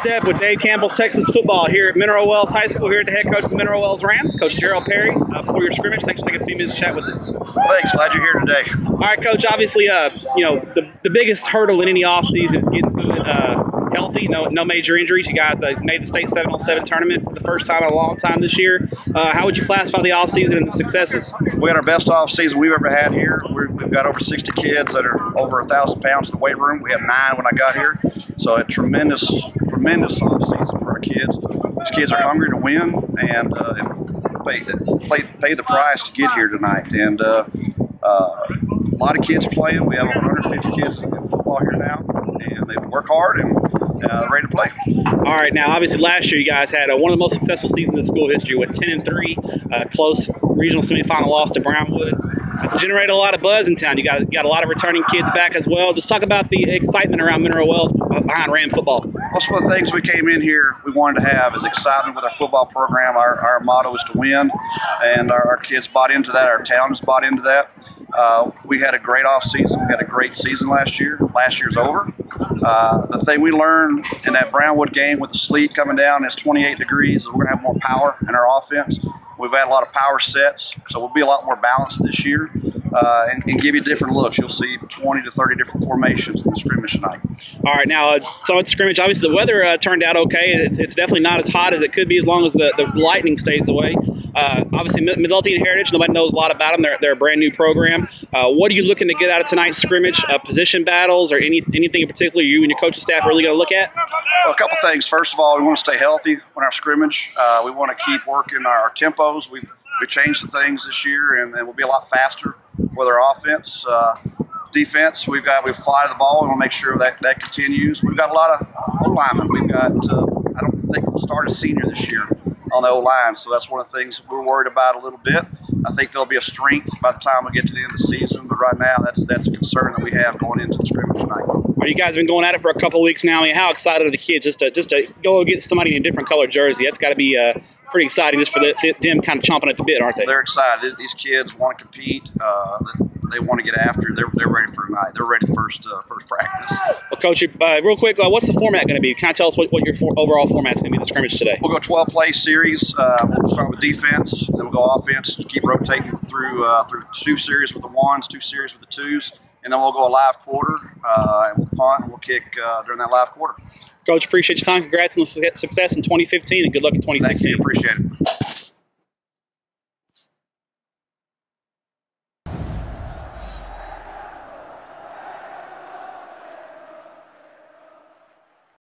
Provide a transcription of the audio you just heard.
Stepp with Dave Campbell's Texas football here at Mineral Wells High School. Here at the head coach of Mineral Wells Rams, Coach Gerald Perry. Uh, before your scrimmage, thanks for taking a few minutes to chat with us. Thanks, glad you're here today. All right, Coach. Obviously, uh, you know the, the biggest hurdle in any offseason is getting uh, healthy. No, no major injuries. You guys uh, made the state seven on seven tournament for the first time in a long time this year. Uh, how would you classify the offseason and the successes? We had our best off season we've ever had here. we have got over 60 kids that are over a thousand pounds in the weight room. We had nine when I got here, so a tremendous, tremendous off season for our kids. These kids are hungry to win and, uh, pay, pay, pay, the price to get here tonight. And uh, uh, a lot of kids playing. We have 150 kids in football here now, and they work hard and uh, ready to play. All right, now obviously last year you guys had uh, one of the most successful seasons in school history with 10 and 3, uh, close regional semifinal loss to Brownwood. It's generated a lot of buzz in town. You got, you got a lot of returning kids back as well. Just talk about the excitement around Mineral Wells behind Ram football. Most of the things we came in here we wanted to have is excitement with our football program. Our, our motto is to win, and our, our kids bought into that. Our town has bought into that. Uh, we had a great off season. We had a great season last year. Last year's over. Uh, the thing we learned in that Brownwood game with the sleet coming down, it's 28 degrees, is we're going to have more power in our offense. We've had a lot of power sets, so we'll be a lot more balanced this year uh, and, and, give you different looks. You'll see 20 to 30 different formations in the scrimmage tonight. All right, now, uh, so it's scrimmage, obviously the weather uh, turned out okay. It's, it's, definitely not as hot as it could be as long as the, the lightning stays away. Uh, obviously, Midlothian Heritage, nobody knows a lot about them. They're, they're a brand new program. Uh, what are you looking to get out of tonight's scrimmage? Uh, position battles or any, anything in particular you and your coaching staff are really going to look at? Well, a couple things. First of all, we want to stay healthy on our scrimmage. Uh, we want to keep working our tempos. We've, we changed some things this year, and, and we'll be a lot faster with our offense. Uh, defense, we've got we fly to the ball. And We want to make sure that that continues. We've got a lot of O linemen. We've got uh, I don't think we'll start a senior this year on the O line, so that's one of the things we're worried about a little bit. I think there'll be a strength by the time we get to the end of the season, but right now that's that's a concern that we have going into the scrimmage tonight. Well, you guys have been going at it for a couple weeks now. I mean, how excited are the kids just to just to go get somebody in a different color jersey? That's got to be uh, pretty exciting just for the, them kind of chomping at the bit, aren't they? They're excited. These kids want to compete. Uh, they want to get after. They're, they're ready for tonight. They're ready first uh, first practice. Well, Coach, uh, real quick, uh, what's the format going to be? Kind of tell us what, what your for, overall format's going to be in the scrimmage today. We'll go 12 play series. Uh, we'll start with defense, then we'll go offense. Keep rotating through uh, through two series with the ones, two series with the twos, and then we'll go a live quarter uh, and we'll punt kick uh, during that live quarter. Coach, appreciate your time. Congrats on the success in 2015 and good luck in 2016. Thank you. Appreciate it.